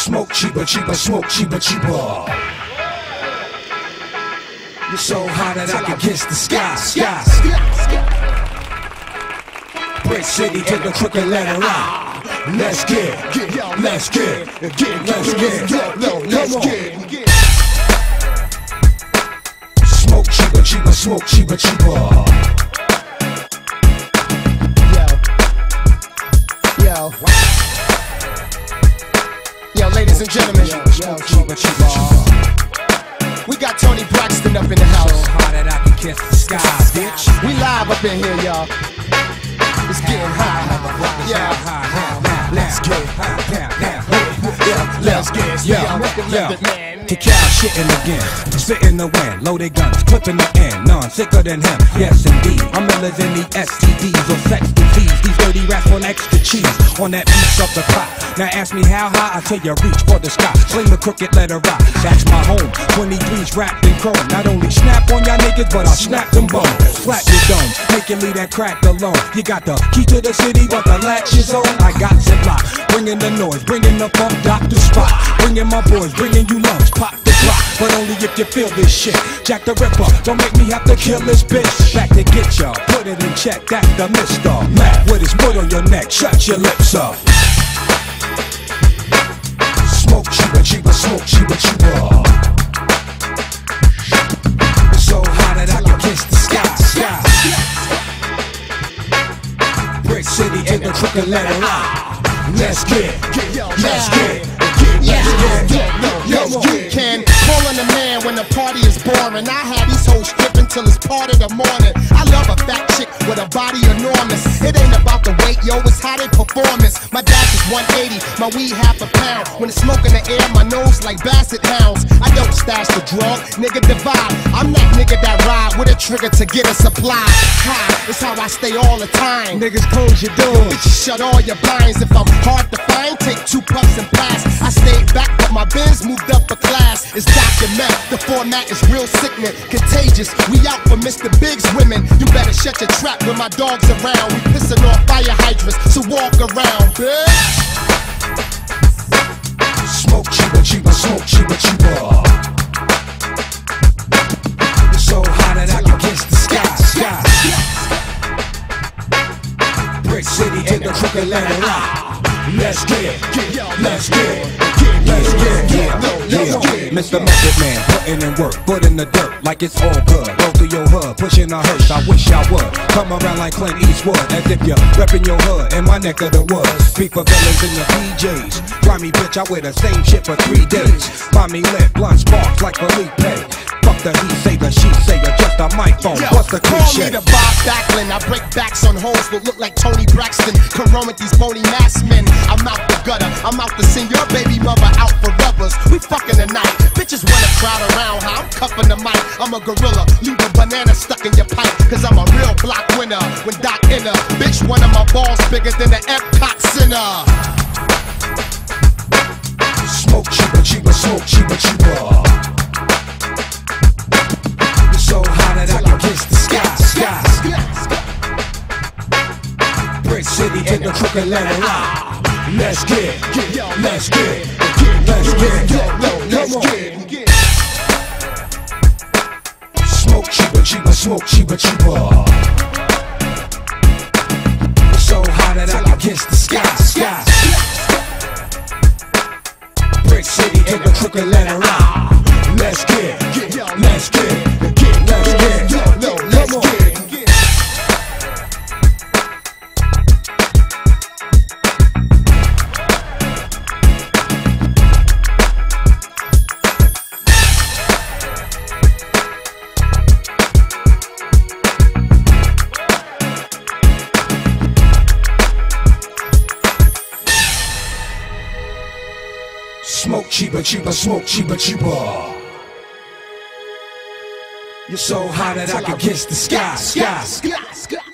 Smoke cheeba, cheeba, smoke cheeba, cheeba. You're so hot that I can kiss the sky, sky. Brick City to the crooked letter I. Let's get, let's get, let's get, let's get. Smoke cheeba, cheeba, smoke cheeba, cheeba. Yo. Yo, ladies and gentlemen, Smoke cheeba, cheeba, cheeba. we got Toni Braxton up in the house. So hot that I can kiss the sky, bitch. We live up in here, y'all. It's getting. Yeah. High high. Let's get, Yeah, let's get Yeah, yeah. Kick out shitting again, spitting the wind, loaded guns, clipping the end, none sicker than him. Yes, indeed, I'm realer than the STDs or sex. These dirty rats want extra cheese on that piece of the pot. Now ask me how high, I tell you reach for the sky. Sling the crooked letter rock, that's my home. 23's wrapped in chrome. Not only snap on y'all niggas, but I'll snap them bones. Slap your dome, making me that crack alone. You got the key to the city, but the latch is on. I got it locked, bringing the noise, bringing the funk, Dr. Spot. Bringing my boys, bringing you lungs, pop the clock. But only if you feel this shit. Jack the Ripper, don't make me have to kill this bitch. Back to get y'all, put it in check, that's the mister. Mac with his foot on your neck, shut your lips up. Smoke cheeba, cheeba, smoke cheeba, cheeba. So hot that I can kiss the sky, sky. Brick City in the crooked letter I. Let's get, let's get, let's get, let's Yo, get. can calling a man when the party is boring. I had these hoes stripping till it's part of the morning. I love a fat chick with a body enormous. It ain't about the weight, yo, it's how they performance. My dash is 180, my weed half a pound. When it's smoke in the air, my nose like basset hounds. I don't stash the drug, nigga divide. I'm that nigga that ride with a trigger to get a supply. High, it's how I stay all the time. Niggas close your doors. Bitches shut all your blinds. If I'm hard to find, take two puffs and pass. I stayed back, but my biz moved up It's document. The format is real sickening, contagious. We out for Mr. Big's women. You better shut your trap when my dog's around. We pissing off fire hydrants, so walk around, bitch. Smoke cheeba, cheeba, smoke cheeba, cheeba. It's so hot that I can kiss the sky, sky. Brick City in the crooked letter I. Let's get, it, let's get, let's get, yeah, yeah. Mr. Method Man, putting in work, foot in the dirt, like it's all good. Go through your hood, pushing a hearse, I wish I would. Come around like Clint Eastwood, as if you're repping your hood in my neck of the woods. Speak for villains in the PJs. Grimy bitch, I wear the same shit for three days. Me lit, blunt sparks like Felipe. Fuck the he say, the she say, adjust the microphone. Yo, What's the call me cliche? the Bob Backlund. I break backs on hoes that look like Toni Braxton. Corona with these bony mass men. I'm out the gutter. I'm out to send your baby mother out for rubbers. We fucking tonight. Bitches wanna crowd around how I'm cuffing the mic. I'm a gorilla. Leave a banana stuck in your pipe. Cause I'm a real block winner. When Doc enter, bitch, one of my balls bigger than the Epcot Center. Smoke cheeba, cheeba, smoke cheeba, cheeba. City in the crooked letter Let's get, let's get, let's get, let's get. Smoke cheeba, cheeba, smoke cheeba, cheeba. So hot that I can kiss the sky, sky. Brick City in the crooked letter cheeba, cheeba, smoke cheeba, cheeba. You're so hot that I can kiss the sky sky, sky.